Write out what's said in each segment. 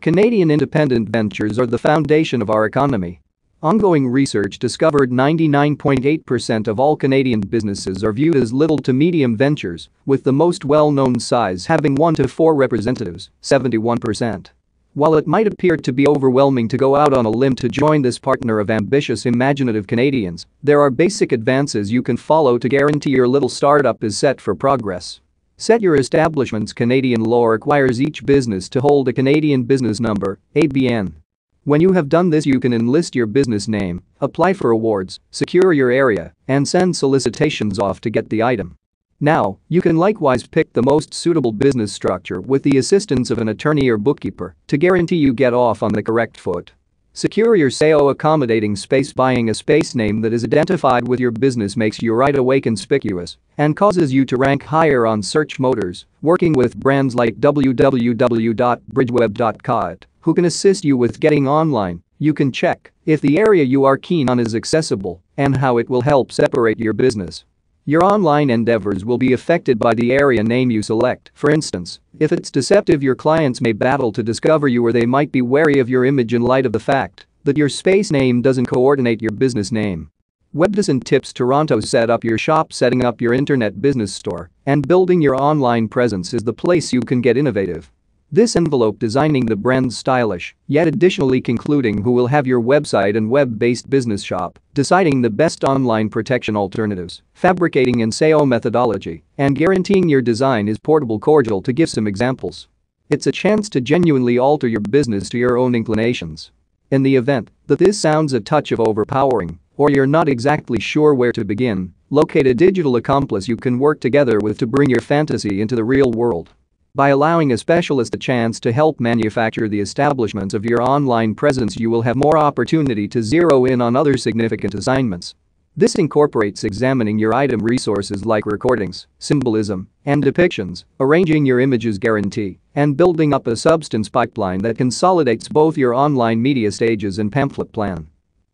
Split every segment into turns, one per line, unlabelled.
Canadian independent ventures are the foundation of our economy. Ongoing research discovered 99.8% of all Canadian businesses are viewed as little to medium ventures, with the most well-known size having 1 to 4 representatives, 71%. While it might appear to be overwhelming to go out on a limb to join this partner of ambitious imaginative Canadians, there are basic advances you can follow to guarantee your little startup is set for progress. Set your establishment's Canadian law requires each business to hold a Canadian business number, ABN. When you have done this you can enlist your business name, apply for awards, secure your area, and send solicitations off to get the item. Now, you can likewise pick the most suitable business structure with the assistance of an attorney or bookkeeper to guarantee you get off on the correct foot. Secure your SEO accommodating space buying a space name that is identified with your business makes you right away conspicuous and causes you to rank higher on search motors, working with brands like www.bridgeweb.ca who can assist you with getting online. You can check if the area you are keen on is accessible and how it will help separate your business your online endeavors will be affected by the area name you select. For instance, if it's deceptive your clients may battle to discover you or they might be wary of your image in light of the fact that your space name doesn't coordinate your business name. Webdesign Tips Toronto Set up your shop Setting up your internet business store and building your online presence is the place you can get innovative. This envelope designing the brand's stylish, yet additionally concluding who will have your website and web-based business shop, deciding the best online protection alternatives, fabricating and SEO methodology, and guaranteeing your design is portable cordial to give some examples. It's a chance to genuinely alter your business to your own inclinations. In the event that this sounds a touch of overpowering, or you're not exactly sure where to begin, locate a digital accomplice you can work together with to bring your fantasy into the real world. By allowing a specialist a chance to help manufacture the establishments of your online presence you will have more opportunity to zero in on other significant assignments. This incorporates examining your item resources like recordings, symbolism, and depictions, arranging your images guarantee, and building up a substance pipeline that consolidates both your online media stages and pamphlet plan.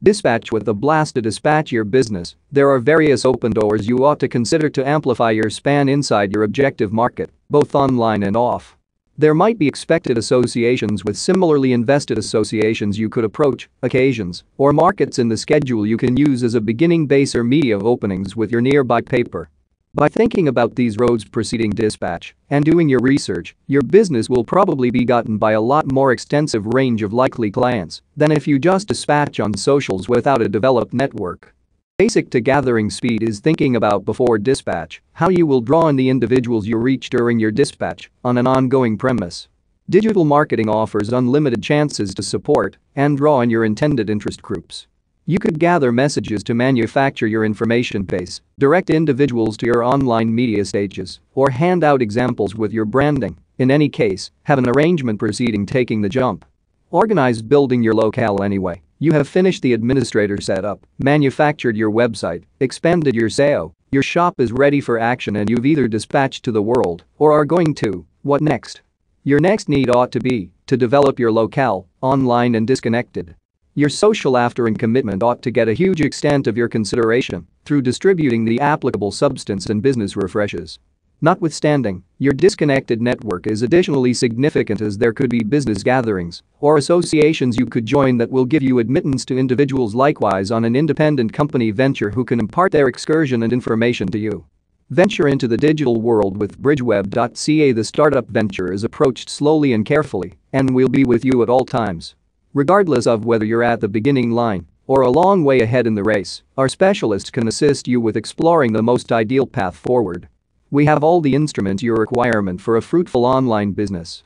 Dispatch with a blast to dispatch your business. There are various open doors you ought to consider to amplify your span inside your objective market, both online and off. There might be expected associations with similarly invested associations you could approach, occasions, or markets in the schedule you can use as a beginning base or media openings with your nearby paper. By thinking about these roads preceding dispatch and doing your research, your business will probably be gotten by a lot more extensive range of likely clients than if you just dispatch on socials without a developed network. Basic to gathering speed is thinking about before dispatch how you will draw in the individuals you reach during your dispatch on an ongoing premise. Digital marketing offers unlimited chances to support and draw in your intended interest groups. You could gather messages to manufacture your information base, direct individuals to your online media stages, or hand out examples with your branding. In any case, have an arrangement preceding taking the jump. Organize building your locale anyway. You have finished the administrator setup, manufactured your website, expanded your SEO, your shop is ready for action and you've either dispatched to the world or are going to. What next? Your next need ought to be to develop your locale, online and disconnected. Your social after and commitment ought to get a huge extent of your consideration through distributing the applicable substance and business refreshes. Notwithstanding, your disconnected network is additionally significant as there could be business gatherings or associations you could join that will give you admittance to individuals likewise on an independent company venture who can impart their excursion and information to you. Venture into the digital world with bridgeweb.ca The startup venture is approached slowly and carefully and will be with you at all times. Regardless of whether you're at the beginning line or a long way ahead in the race, our specialists can assist you with exploring the most ideal path forward. We have all the instruments your requirement for a fruitful online business.